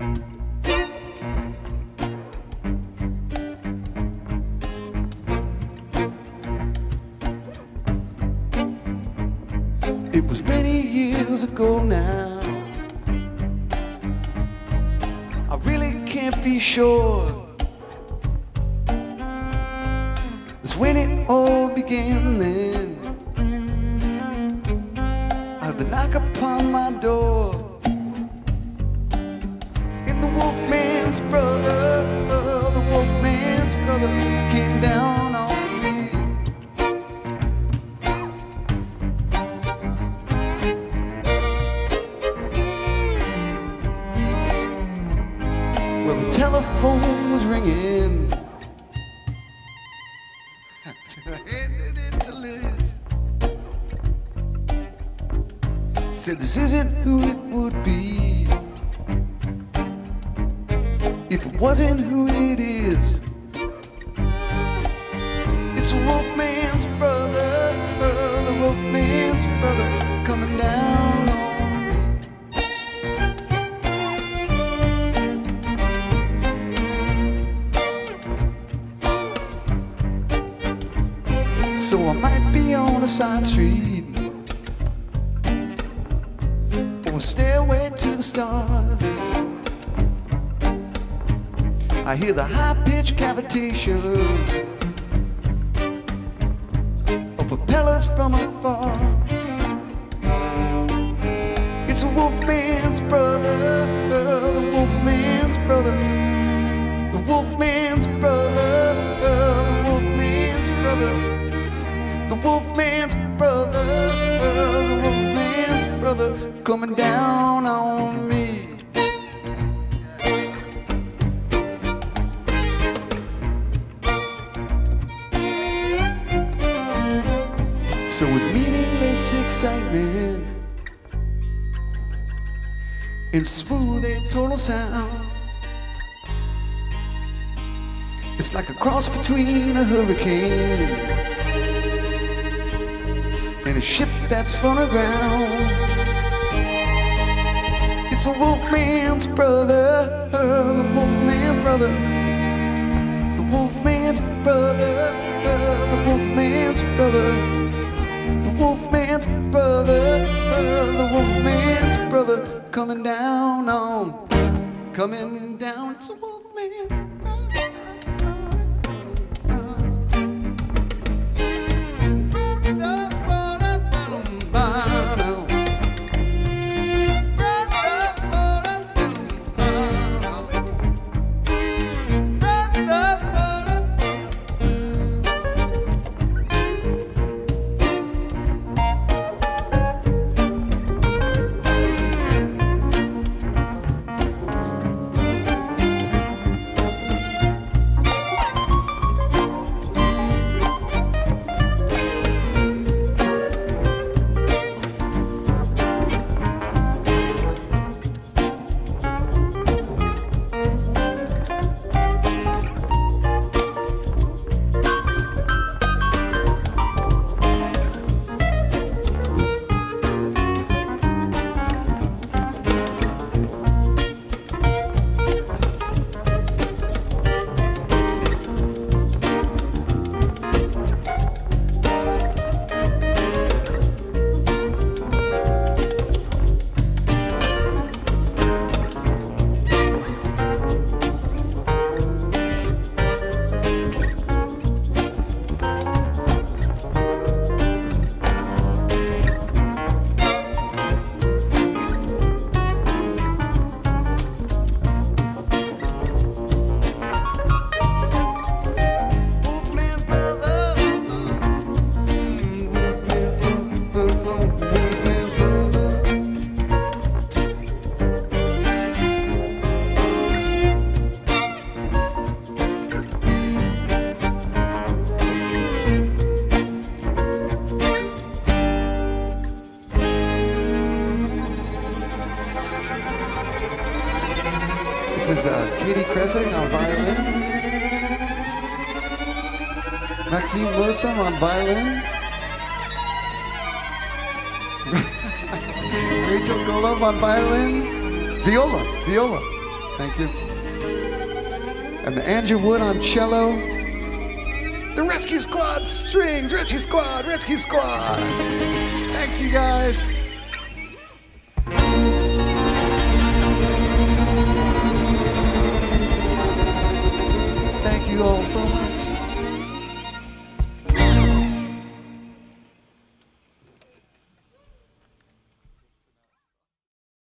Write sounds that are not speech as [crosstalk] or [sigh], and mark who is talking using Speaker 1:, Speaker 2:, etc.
Speaker 1: It was many years ago now. I really can't be sure. It's when it all began then. Wolfman's brother, the wolfman's brother came down on me. Well, the telephone was ringing. Handed it to Liz. Said this isn't who it would be wasn't who it is. It's wolfman's brother, the wolfman's brother coming down on me. So I might be on a side street or a stairway to the stars. I hear the high pitched cavitation of propellers from afar. It's a wolfman's brother, the wolfman's brother, the wolfman's brother, the wolfman's brother, the wolfman's brother, the wolfman's brother coming down on me. So with meaningless excitement and smooth and total sound, it's like a cross between a hurricane and a ship that's from aground. It's a wolfman's brother, the wolfman's brother, the wolfman's brother, the wolfman's brother. The wolfman's brother, the wolfman's brother, coming down on, coming down. It's a wolfman's Wolfman's is uh, Katie Kresek on violin. Maxime Wilson on violin. [laughs] Rachel Golub on violin. Viola, viola. Thank you. And Andrew Wood on cello. The Rescue Squad strings. Rescue Squad, Rescue Squad. Thanks, you guys. so much.